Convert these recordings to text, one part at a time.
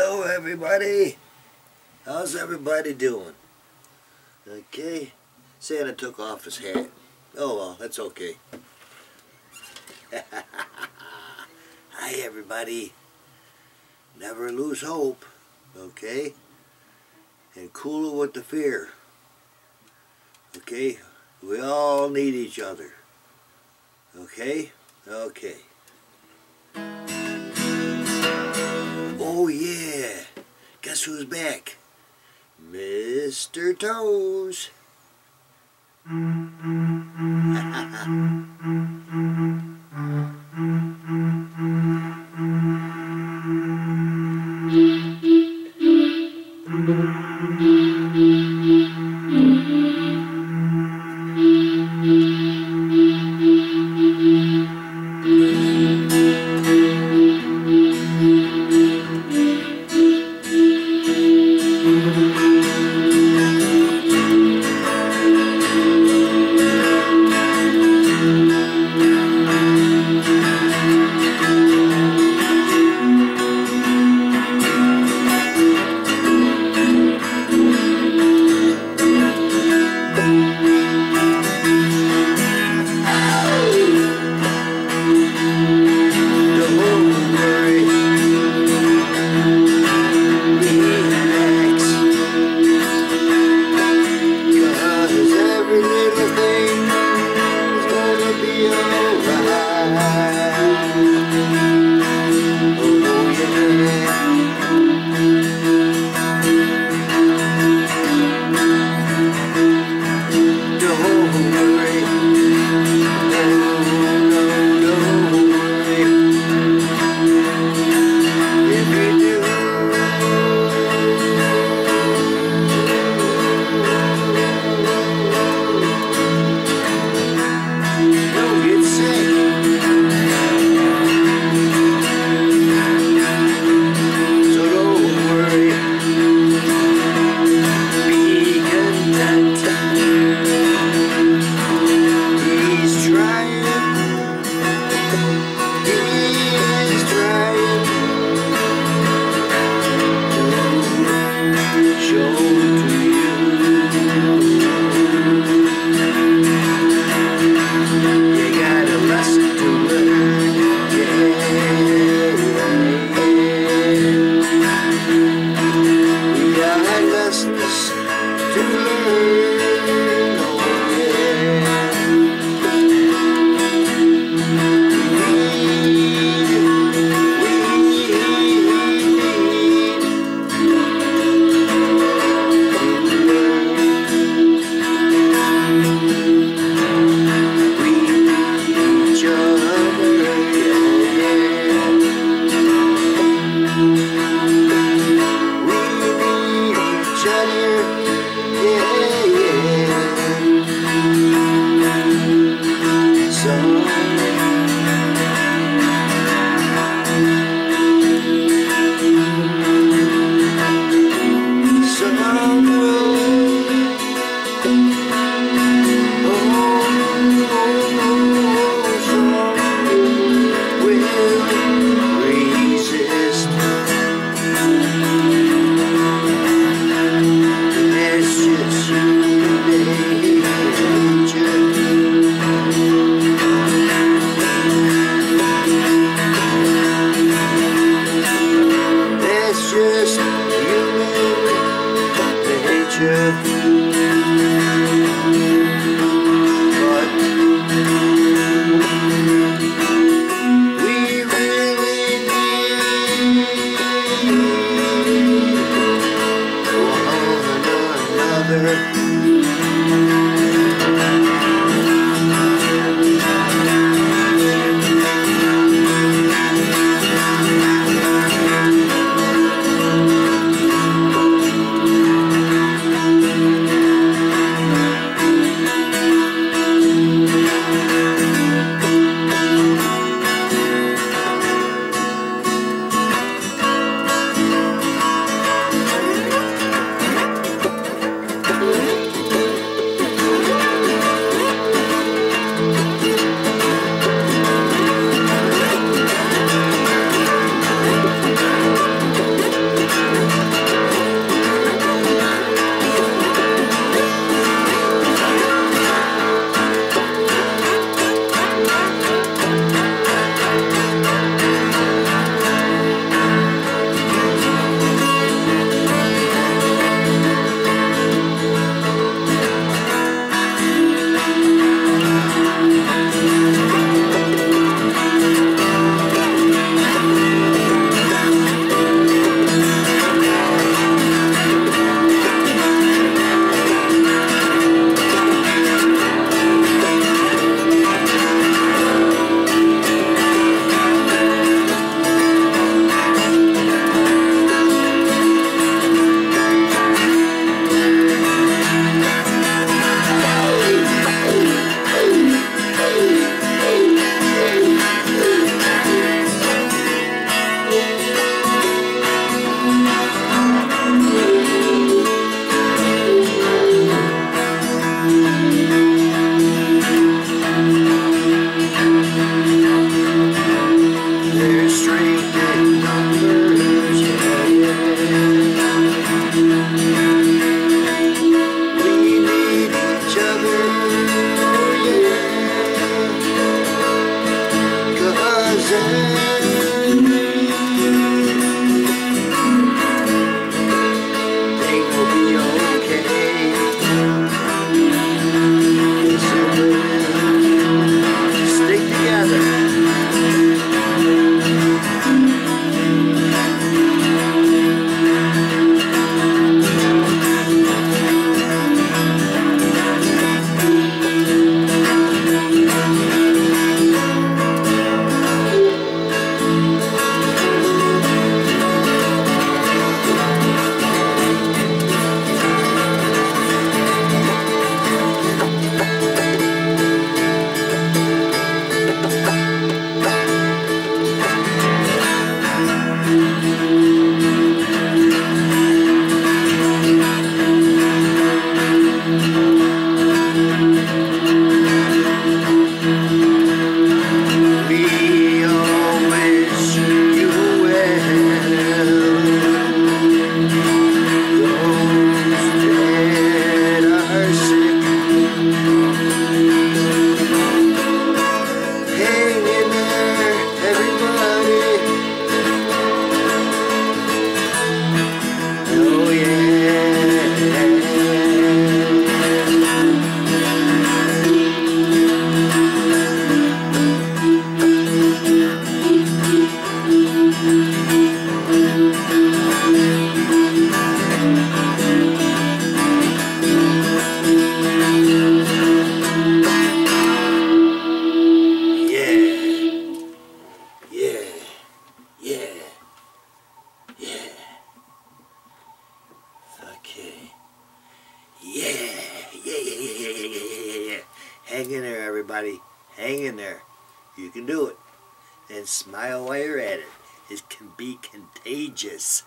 Hello everybody. How's everybody doing? Okay. Santa took off his hat. Oh well, that's okay. Hi everybody. Never lose hope. Okay? And cool it with the fear. Okay? We all need each other. Okay? Okay. Guess who's back? Mr. Toes. Just human nature. But yeah. Yeah, yeah, yeah, yeah, yeah, yeah, yeah, yeah. Hang in there, everybody. Hang in there. You can do it. And smile while you're at it. It can be contagious.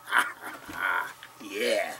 yeah.